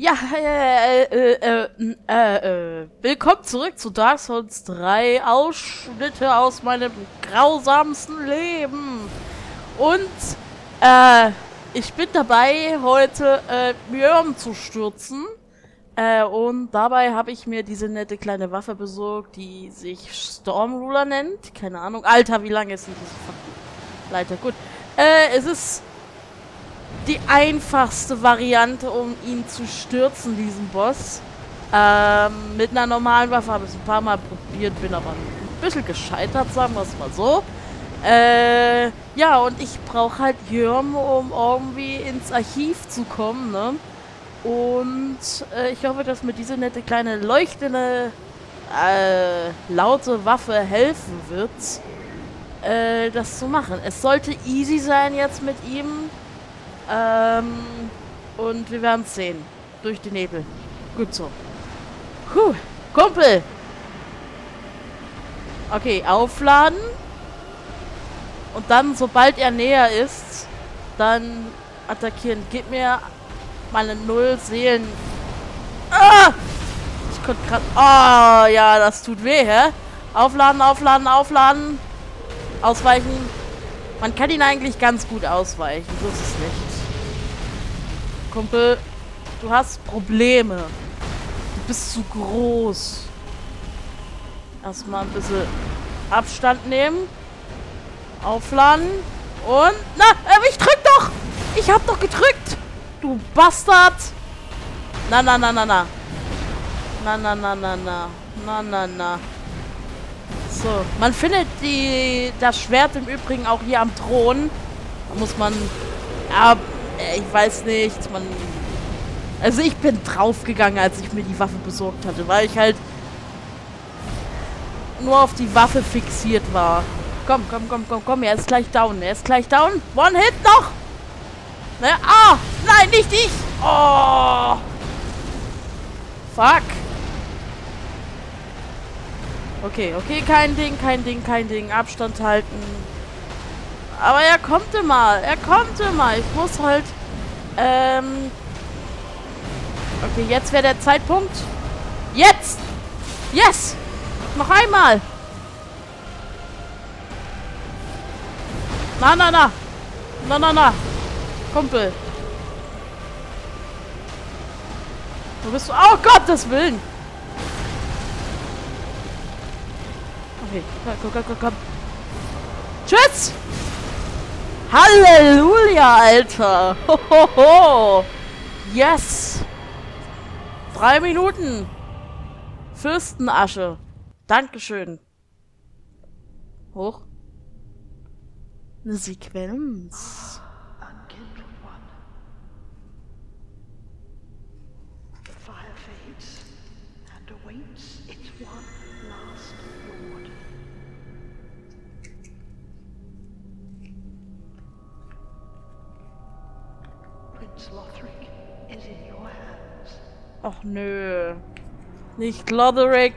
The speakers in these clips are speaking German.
Ja, äh, äh, äh, äh, äh, willkommen zurück zu Dark Souls 3 Ausschnitte aus meinem grausamsten Leben. Und, äh, ich bin dabei, heute, äh, Mjörn zu stürzen. Äh, und dabei habe ich mir diese nette kleine Waffe besorgt, die sich Stormruler nennt. Keine Ahnung. Alter, wie lange ist denn diese Leiter? Gut. Äh, es ist die einfachste Variante, um ihn zu stürzen, diesen Boss. Ähm, mit einer normalen Waffe habe ich es ein paar Mal probiert, bin aber ein bisschen gescheitert, sagen wir es mal so. Äh, ja, und ich brauche halt Jörm, um irgendwie ins Archiv zu kommen, ne? Und äh, ich hoffe, dass mir diese nette kleine leuchtende, äh, laute Waffe helfen wird, äh, das zu machen. Es sollte easy sein jetzt mit ihm. Ähm, und wir werden es sehen. Durch die Nebel. Gut so. Puh, Kumpel! Okay, aufladen. Und dann, sobald er näher ist, dann attackieren. Gib mir meine null Seelen. Ah! Ich konnte gerade... Oh, ja, das tut weh, hä? Aufladen, aufladen, aufladen. Ausweichen. Man kann ihn eigentlich ganz gut ausweichen. So ist es nicht. Kumpel, du hast Probleme. Du bist zu groß. Erstmal ein bisschen Abstand nehmen. Aufladen. Und... Na, äh, ich drück doch! Ich hab doch gedrückt! Du Bastard! Na, na, na, na, na. Na, na, na, na, na. Na, na, na. So, man findet die, das Schwert im Übrigen auch hier am Thron. Da muss man... Ja, ich weiß nicht, man... Also ich bin draufgegangen, als ich mir die Waffe besorgt hatte, weil ich halt nur auf die Waffe fixiert war. Komm, komm, komm, komm, komm, er ist gleich down, er ist gleich down. One Hit noch! Ne? Ah! Nein, nicht ich! Oh! Fuck! Okay, okay, kein Ding, kein Ding, kein Ding. Abstand halten. Aber er kommt immer. Er kommt immer. Ich muss halt... Ähm... Okay, jetzt wäre der Zeitpunkt. Jetzt! Yes! Noch einmal! Na, na, na! Na, na, na! Kumpel! Wo bist du? Oh Gottes Willen! Okay, komm, komm, komm, komm. Tschüss! Halleluja, Alter! Hohoho! Yes! Drei Minuten! Fürstenasche. Dankeschön. Hoch. Eine Sequenz. Ach nö. Nicht Lotheric.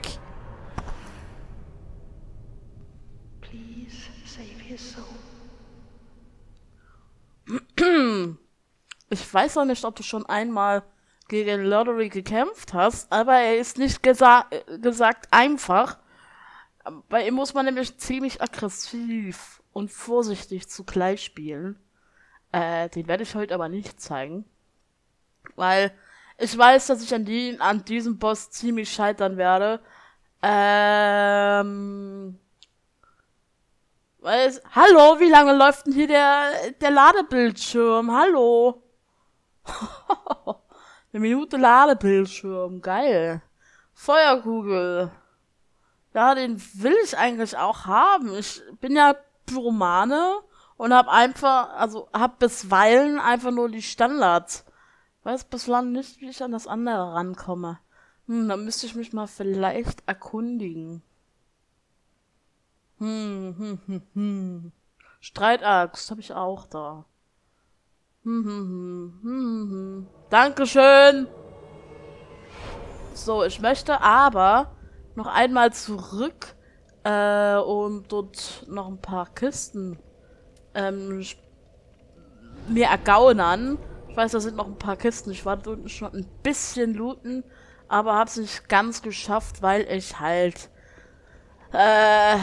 Ich weiß auch nicht, ob du schon einmal gegen Lottery gekämpft hast, aber er ist nicht gesa gesagt einfach. Bei ihm muss man nämlich ziemlich aggressiv und vorsichtig zugleich spielen. Äh, den werde ich heute aber nicht zeigen. Weil ich weiß, dass ich an, die, an diesem Boss ziemlich scheitern werde. Ähm. Weil es, hallo, wie lange läuft denn hier der, der Ladebildschirm? Hallo. Eine Minute Ladebildschirm. Geil. Feuerkugel. Ja, den will ich eigentlich auch haben. Ich bin ja Pyromane und hab einfach, also hab bisweilen einfach nur die Standards Weiß bislang nicht, wie ich an das andere rankomme. Hm, da müsste ich mich mal vielleicht erkundigen. Hm, hm, hm, hm. Streitaxt habe ich auch da. Hm, hm, hm, hm, hm. Dankeschön. So, ich möchte aber noch einmal zurück äh, und dort noch ein paar Kisten ähm, mir ergaunern Ich weiß, da sind noch ein paar Kisten. Ich war unten schon ein bisschen looten, aber hab's nicht ganz geschafft, weil ich halt, äh,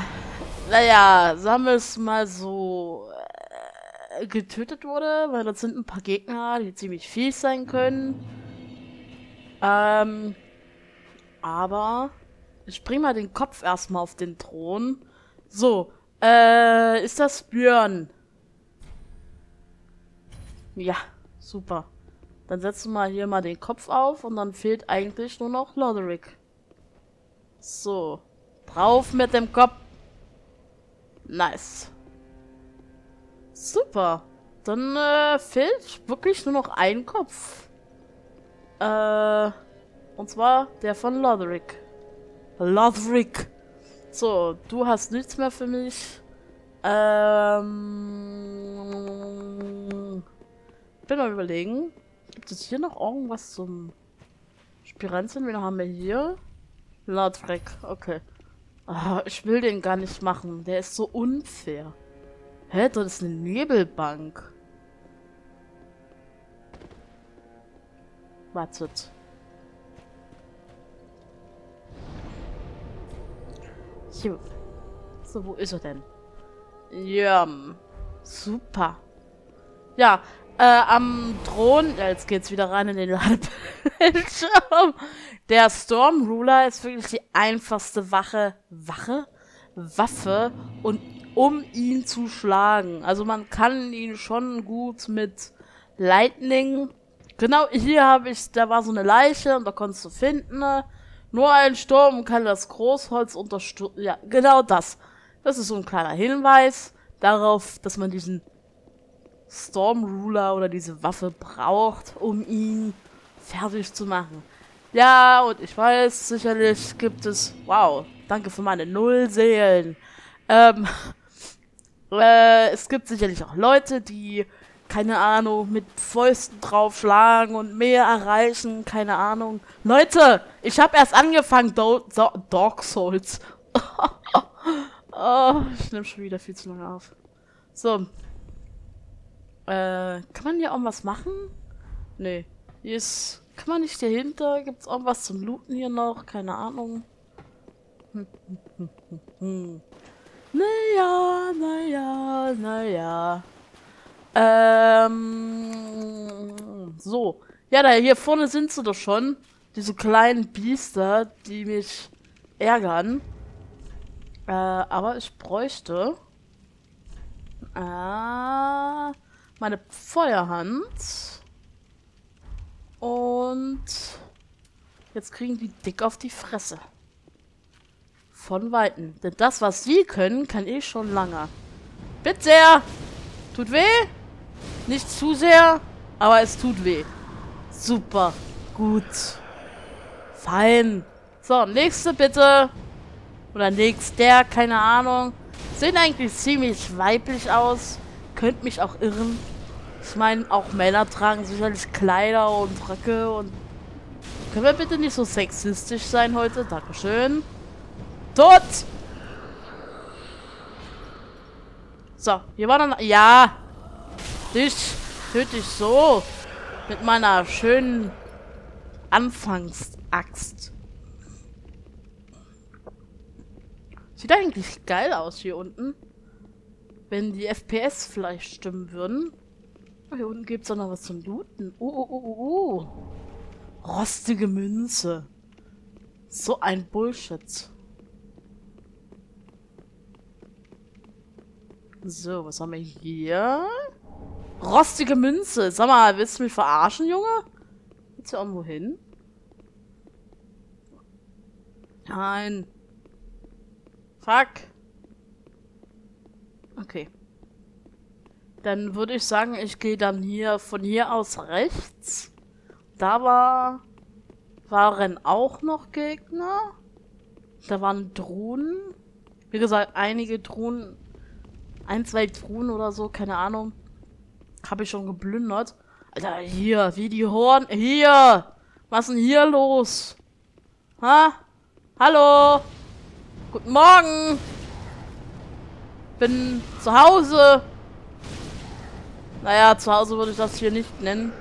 naja, sagen wir es mal so, äh, getötet wurde, weil das sind ein paar Gegner, die ziemlich fies sein können. Ähm, aber ich bring mal den Kopf erstmal auf den Thron. So, äh, ist das Björn? Ja, super. Dann setzen wir hier mal den Kopf auf und dann fehlt eigentlich nur noch Loderick. So. Drauf mit dem Kopf. Nice. Super. Dann äh, fehlt wirklich nur noch ein Kopf. Äh, und zwar der von Loderick. Loderick. So, du hast nichts mehr für mich. Ähm, bin mal überlegen. Gibt es hier noch irgendwas zum Spiranzen? Wen haben wir hier? Loderick, okay. Oh, ich will den gar nicht machen. Der ist so unfair. Hä, das ist eine Nebelbank. Wartet. So. So, wo ist er denn? Ja, super. Ja, äh, am Thron, jetzt geht's wieder rein in den Ladebildschirm. Der Storm Ruler ist wirklich die einfachste Wache, Wache? Waffe und um ihn zu schlagen. Also man kann ihn schon gut mit Lightning. Genau hier habe ich, da war so eine Leiche und da konntest du finden. Ne? Nur ein Sturm kann das Großholz unterstützen. Ja, genau das. Das ist so ein kleiner Hinweis darauf, dass man diesen Storm Ruler oder diese Waffe braucht, um ihn fertig zu machen. Ja, und ich weiß, sicherlich gibt es... Wow, danke für meine Nullseelen. Ähm, äh, es gibt sicherlich auch Leute, die keine Ahnung, mit Fäusten draufschlagen und mehr erreichen, keine Ahnung. Leute, ich habe erst angefangen, Do Do Dark Souls. oh, ich nehme schon wieder viel zu lange auf. So. Äh, kann man hier auch was machen? Nee. Hier ist, kann man nicht dahinter? Gibt's irgendwas zum Looten hier noch? Keine Ahnung. naja, naja, naja. Ähm, so. Ja, da hier vorne sind sie doch schon. Diese kleinen Biester, die mich ärgern. Äh, aber ich bräuchte äh, meine Feuerhand. Und jetzt kriegen die dick auf die Fresse. Von Weitem. Denn das, was sie können, kann ich schon lange. Bitte sehr! Tut weh? Nicht zu sehr, aber es tut weh. Super. Gut. Fein. So, nächste bitte. Oder nächster, keine Ahnung. Sehen eigentlich ziemlich weiblich aus. Könnt mich auch irren. Ich meine, auch Männer tragen sicherlich Kleider und Röcke und... Können wir bitte nicht so sexistisch sein heute? Dankeschön. Tot! So, hier war dann... Ja! Dich töte ich so. Mit meiner schönen Anfangsaxt. Sieht eigentlich geil aus hier unten. Wenn die FPS vielleicht stimmen würden. Oh, hier unten gibt es auch noch was zum Looten. Oh, oh, oh, oh, oh. Rostige Münze. So ein Bullshit. So, was haben wir hier? Rostige Münze. Sag mal, willst du mich verarschen, Junge? Geht's hier irgendwo hin? Nein. Fuck. Okay. Dann würde ich sagen, ich gehe dann hier von hier aus rechts. Da war waren auch noch Gegner. Da waren Drohnen. Wie gesagt, einige Drohnen. Ein, zwei Drohnen oder so, keine Ahnung. Habe ich schon geplündert. Alter, hier, wie die Horn. Hier! Was ist denn hier los? Ha? Hallo? Guten Morgen! Bin zu Hause. Naja, zu Hause würde ich das hier nicht nennen.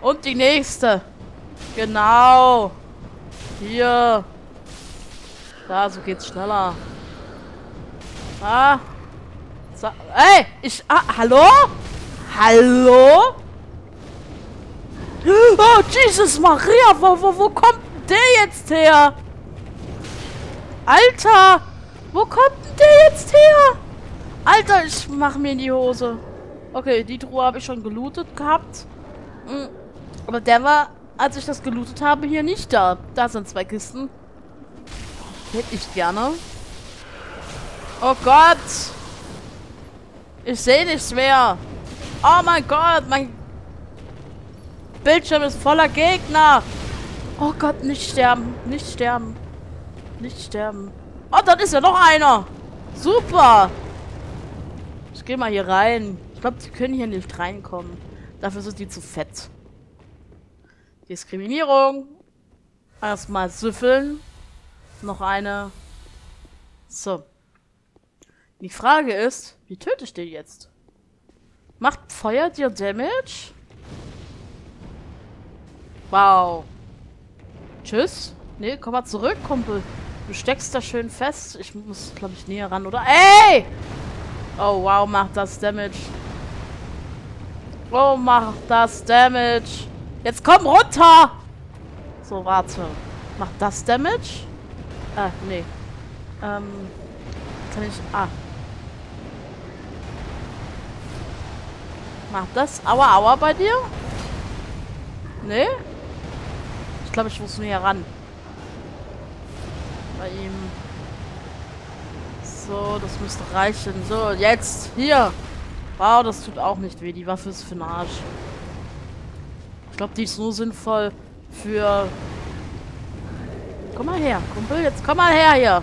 Und die nächste. Genau. Hier. Da, so geht's schneller. Ah. So, ey, ich... Ah, hallo? Hallo? Oh, Jesus Maria, wo, wo, wo kommt der jetzt her? Alter, wo kommt der jetzt her? Alter, ich mach mir in die Hose. Okay, die Truhe habe ich schon gelootet gehabt. Hm, aber der war, als ich das gelootet habe, hier nicht da. Da sind zwei Kisten. Hätte ich gerne. Oh Gott. Ich sehe nichts mehr. Oh mein Gott, mein Bildschirm ist voller Gegner. Oh Gott, nicht sterben. Nicht sterben. Nicht sterben. Oh, dann ist ja noch einer. Super. Ich gehe mal hier rein. Ich glaube, die können hier nicht reinkommen. Dafür sind die zu fett. Diskriminierung. Erstmal süffeln. Noch eine. So. Die Frage ist, wie töte ich den jetzt? Macht Feuer dir Damage? Wow. Tschüss. Nee, komm mal zurück, Kumpel. Du steckst da schön fest. Ich muss, glaube ich, näher ran, oder? Ey! Oh, wow, macht das Damage. Oh, macht das Damage. Jetzt komm runter! So, warte. Macht das Damage? Ah, nee. Ähm, kann ich... Ah. Macht das Aua Aua bei dir? Nee? Ich glaube, ich muss näher ran. Bei ihm. So, das müsste reichen. So, jetzt. Hier. Wow, das tut auch nicht weh. Die Waffe ist für den Arsch. Ich glaube, die ist nur sinnvoll für... Komm mal her, Kumpel. Jetzt komm mal her hier.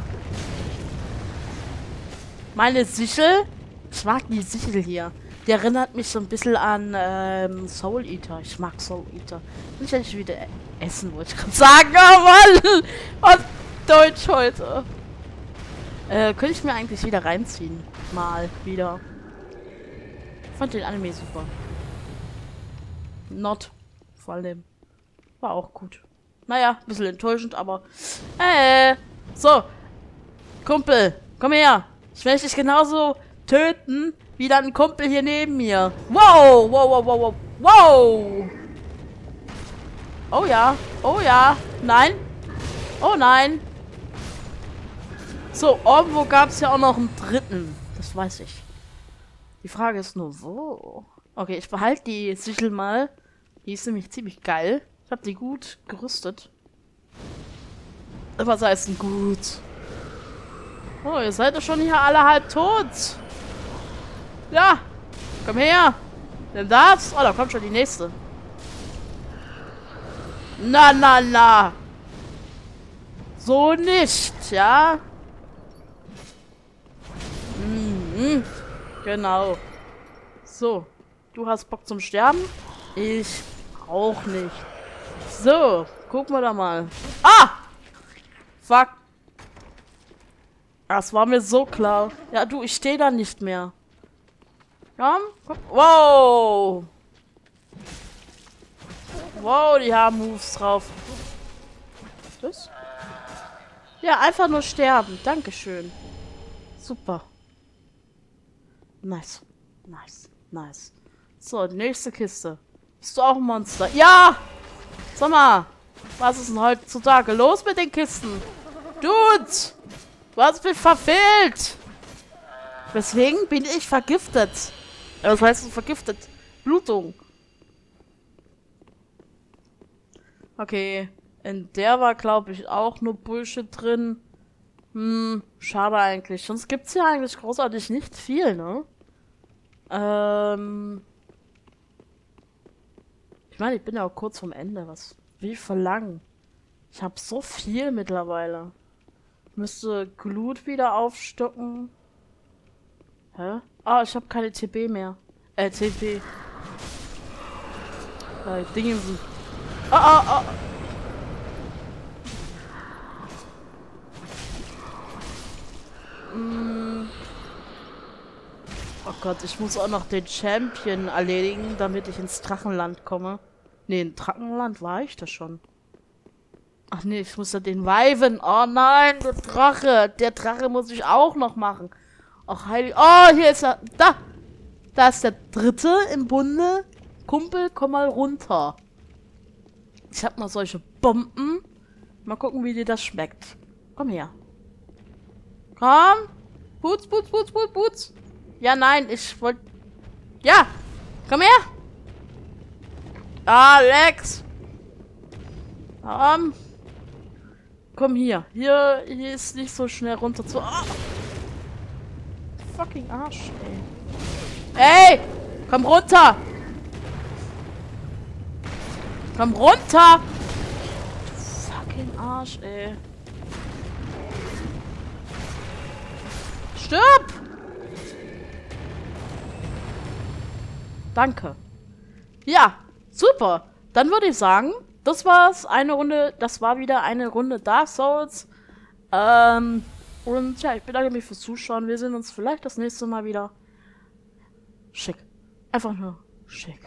Meine Sichel. Ich mag die Sichel hier. Die erinnert mich so ein bisschen an ähm, Soul Eater. Ich mag Soul Eater. Ich eigentlich wieder essen, wollte ich gerade sagen. Oh Mann! Was Deutsch heute. Äh, könnte ich mir eigentlich wieder reinziehen. Mal wieder. Ich fand den Anime super. Not. Vor allem. War auch gut. Naja, ein bisschen enttäuschend, aber... Äh, so. Kumpel, komm her. Ich werde dich genauso töten, wie dein Kumpel hier neben mir. Wow, wow, wow, wow, wow. Wow. Oh ja. Oh ja. Nein. Oh nein. So, irgendwo gab es ja auch noch einen dritten. Das weiß ich. Die Frage ist nur, wo? Okay, ich behalte die Sichel mal. Die ist nämlich ziemlich geil. Ich habe die gut gerüstet. Was heißt denn gut? Oh, ihr seid doch schon hier alle halb tot. Ja, komm her. Nimm das. Oh, da kommt schon die nächste. Na, na, na. So nicht, ja? Mhm. Genau. So. Du hast Bock zum Sterben? Ich auch nicht. So. Gucken wir da mal. Ah! Fuck. Das war mir so klar. Ja, du, ich stehe da nicht mehr. Komm, komm. Wow. Wow, die haben Moves drauf. Das? Ja, einfach nur sterben. Dankeschön. Super. Nice. Nice. Nice. So, nächste Kiste. Bist du auch ein Monster? Ja! Sag mal, was ist denn heutzutage los mit den Kisten? Dude! Du hast mich verfehlt! Weswegen bin ich vergiftet? Was heißt vergiftet? Blutung. Okay. In der war, glaube ich, auch nur Bullshit drin. Hm, schade eigentlich. Sonst gibt's ja eigentlich großartig nicht viel, ne? Ähm. Ich meine, ich bin ja auch kurz vom Ende. Was wie verlangen? Ich habe so viel mittlerweile. Müsste Glut wieder aufstocken. Hä? Ah, ich habe keine TB mehr. Äh, TB. Äh, Dinge. Ah, ah, ah. Mm. Oh Gott, ich muss auch noch den Champion erledigen, damit ich ins Drachenland komme. Nee, in Drachenland war ich da schon. Ach nee, ich muss ja den Weiven. Oh nein, der Drache. Der Drache muss ich auch noch machen. Ach heilig. Oh, hier ist er. Da. Da ist der dritte im Bunde. Kumpel, komm mal runter. Ich hab mal solche Bomben. Mal gucken, wie dir das schmeckt. Komm her. Komm. Putz, putz, putz, putz, putz. Ja, nein, ich wollte... Ja. Komm her. Alex. Um, komm hier. Hier, hier ist nicht so schnell runter zu... Oh. Fucking Arsch, ey. Ey! Komm runter! Komm runter! Fucking Arsch, ey. Stirb! Danke. Ja, super. Dann würde ich sagen, das war's. Eine Runde, das war wieder eine Runde Dark Souls. Ähm, und ja, ich bedanke mich fürs Zuschauen. Wir sehen uns vielleicht das nächste Mal wieder. Schick. Einfach nur schick.